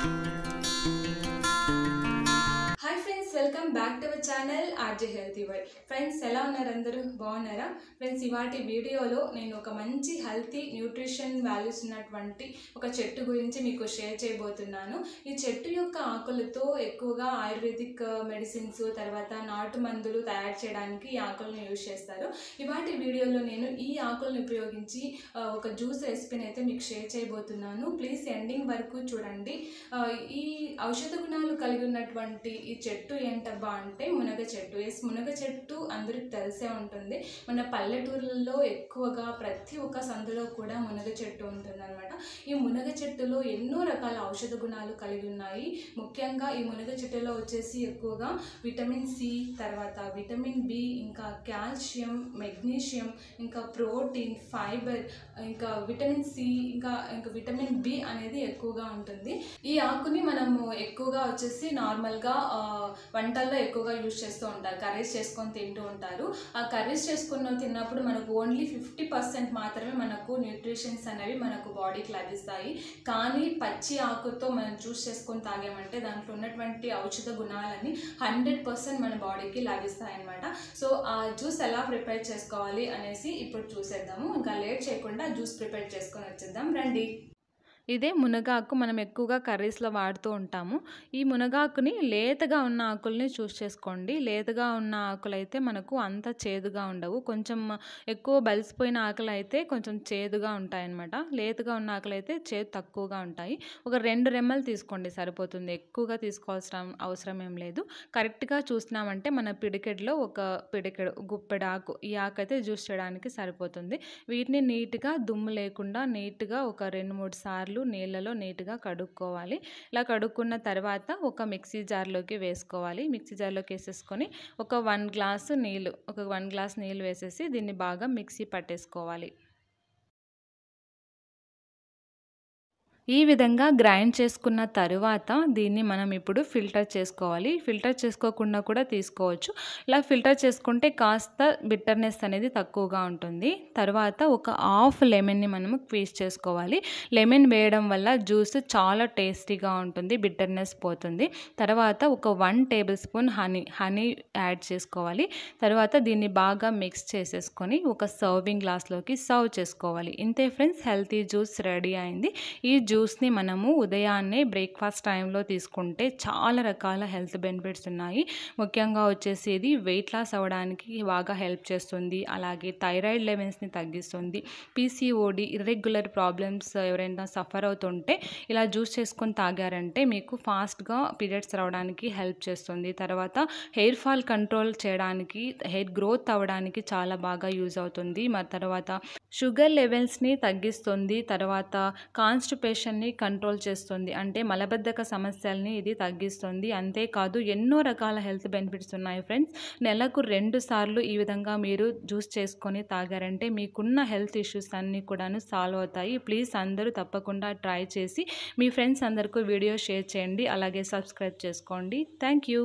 thank you welcome back to our channel RJ healthy world. Friends ఎలా ఉన్నారు అందరూ? బాగున్నారా? ఫ్రెండ్స్ ఇవాటి వీడియోలో నేను ఒక మంచి హెల్తీ న్యూట్రిషన్ వాల్యూస్ ఉన్నటువంటి ఒక చెట్టు గురించి మీకు షేర్ చేయబోతున్నాను. ఈ చెట్టు యొక్క ఆకులతో ఎక్కువగా ఆయుర్వేదిక్ మెడిసిన్స్ తర్వాత నాటు మందులు తయారు చేయడానికి ఈ ఆకులను యూజ్ చేస్తారు. ఇవాటి వీడియోలో నేను ఈ ఆకులను ఉపయోగించి ఒక జ్యూస్ రెసిపీని అయితే మీకు షేర్ చేయబోతున్నాను. ప్లీజ్ ఎండింగ్ వరకు చూడండి. ఈ ఔషధ గుణాలు కలిగి ఉన్నటువంటి ఈ చెట్టు ఏంటబ్బా అంటే మునగ చెట్టు. ఎస్ మునగ చెట్టు అందరికి తెలిసే ఉంటుంది. మన పల్లెటూర్లలో ఎక్కువగా ప్రతి ఒక్క సందులో కూడా మునగ చెట్టు ఉంటుందన్నమాట. ఈ మునగ చెట్టులో ఎన్నో రకాల ఔషధ గుణాలు కలిగి ఉన్నాయి. ముఖ్యంగా ఈ మునగ చెట్టులో వచ్చేసి ఎక్కువగా విటమిన్ సి తర్వాత విటమిన్ బి ఇంకా కాల్షియం మెగ్నీషియం ఇంకా ప్రోటీన్ ఫైబర్ ఇంకా విటమిన్ సి ఇంకా ఇంకా విటమిన్ బి అనేది ఎక్కువగా ఉంటుంది. ఈ ఆకుని మనము ఎక్కువగా వచ్చేసి నార్మల్గా వన్ వంటల్లో ఎక్కువగా యూజ్ చేస్తూ ఉంటారు. కర్రీస్ చేసుకొని తింటూ ఉంటారు. ఆ కర్రీస్ చేసుకున్న తిన్నప్పుడు మనకు ఓన్లీ ఫిఫ్టీ పర్సెంట్ మాత్రమే మనకు న్యూట్రిషన్స్ అనేవి మనకు బాడీకి లభిస్తాయి. కానీ పచ్చి ఆకుతో మనం జ్యూస్ చేసుకొని తాగామంటే దాంట్లో ఉన్నటువంటి ఔషధ గుణాలని హండ్రెడ్ పర్సెంట్ మన బాడీకి లభిస్తాయి అనమాట సో ఆ జ్యూస్ ఎలా ప్రిపేర్ చేసుకోవాలి అనేసి ఇప్పుడు చూసేద్దాము. ఇంకా లేట్ చేయకుండా జ్యూస్ ప్రిపేర్ చేసుకొని వచ్చేద్దాం. రండి. ఇదే మునగాకు మనం ఎక్కువగా కర్రీస్లో వాడుతూ ఉంటాము. ఈ మునగాకుని లేతగా ఉన్న ఆకుల్ని చూస్ చేసుకోండి. లేతగా ఉన్న ఆకులు అయితే మనకు అంత చేదుగా ఉండవు. కొంచెం ఎక్కువ బలిసిపోయిన ఆకులు అయితే కొంచెం చేదుగా ఉంటాయన్నమాట. లేతగా ఉన్న ఆకులు అయితే చేదు తక్కువగా ఉంటాయి. ఒక రెండు రెమ్మలు తీసుకోండి సరిపోతుంది. ఎక్కువగా తీసుకోవాల్సిన అవసరం ఏం లేదు. కరెక్ట్గా చూసినామంటే మన పిడికెడ్లో ఒక పిడికెడు గుప్పెడు ఆకు ఈ ఆకు అయితే జ్యూస్ చేయడానికి సరిపోతుంది. వీటిని నీట్గా దుమ్ము లేకుండా నీట్గా ఒక రెండు మూడు సార్లు నీళ్ళలో నీట్గా కడుక్కోవాలి. ఇలా కడుక్కున్న తర్వాత ఒక మిక్సీ జార్లోకి వేసుకోవాలి. మిక్సీ జార్లోకి వేసేసుకొని ఒక వన్ గ్లాసు నీళ్ళు ఒక వన్ గ్లాస్ నీళ్ళు వేసేసి దీన్ని బాగా మిక్సీ పట్టేసుకోవాలి. ఈ విధంగా గ్రైండ్ చేసుకున్న తరువాత దీన్ని మనం ఇప్పుడు ఫిల్టర్ చేసుకోవాలి. ఫిల్టర్ చేసుకోకుండా కూడా తీసుకోవచ్చు. ఇలా ఫిల్టర్ చేసుకుంటే కాస్త బిట్టర్నెస్ అనేది తక్కువగా ఉంటుంది. తర్వాత ఒక హాఫ్ లెమన్ని మనము క్వీజ్ చేసుకోవాలి. లెమన్ వేయడం వల్ల జ్యూస్ చాలా టేస్టీగా ఉంటుంది బిట్టర్నెస్ పోతుంది. తర్వాత ఒక one table spoon honey honey add చేసుకోవాలి. తర్వాత దీన్ని బాగా మిక్స్ చేసేసుకొని ఒక సర్వింగ్ గ్లాస్లోకి సర్వ్ చేసుకోవాలి. ఇంతే ఫ్రెండ్స్ హెల్తీ జ్యూస్ రెడీ అయింది. ఈ జ్యూస్ జ్యూస్ని మనము ఉదయాన్నే బ్రేక్ఫాస్ట్ టైంలో తీసుకుంటే చాలా రకాల హెల్త్ బెనిఫిట్స్ ఉన్నాయి. ముఖ్యంగా వచ్చేసి ఇది వెయిట్ లాస్ అవ్వడానికి బాగా హెల్ప్ చేస్తుంది. అలాగే థైరాయిడ్ లెవెల్స్ని తగ్గిస్తుంది. పీసీఓడి ఇర్రెగ్యులర్ ప్రాబ్లమ్స్ ఎవరైనా సఫర్ అవుతుంటే ఇలా జ్యూస్ చేసుకొని తాగారంటే మీకు ఫాస్ట్గా పీరియడ్స్ రావడానికి హెల్ప్ చేస్తుంది. తర్వాత హెయిర్ ఫాల్ కంట్రోల్ చేయడానికి హెయిర్ గ్రోత్ అవ్వడానికి చాలా బాగా యూజ్ అవుతుంది. మరి తర్వాత షుగర్ లెవెల్స్ని తగ్గిస్తుంది. తర్వాత కాన్స్టిపేషన్ కాన్స్టిపేషన్ని కంట్రోల్ చేస్తుంది. అంటే మలబద్ధక సమస్యల్ని ఇది తగ్గిస్తుంది. అంతేకాదు ఎన్నో రకాల హెల్త్ బెనిఫిట్స్ ఉన్నాయి ఫ్రెండ్స్. నెలకు రెండు సార్లు ఈ విధంగా మీరు జ్యూస్ చేసుకొని తాగారంటే మీకున్న హెల్త్ ఇష్యూస్ అన్నీ కూడాను సాల్వ్ అవుతాయి. ప్లీజ్ అందరూ తప్పకుండా ట్రై చేసి మీ ఫ్రెండ్స్ అందరికీ వీడియో షేర్ చేయండి. అలాగే సబ్స్క్రైబ్ చేసుకోండి. Thank you.